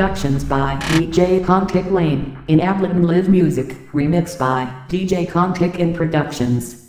Productions by DJ Contic Lane. In Ableton Live Music. Remixed by DJ Contic in Productions.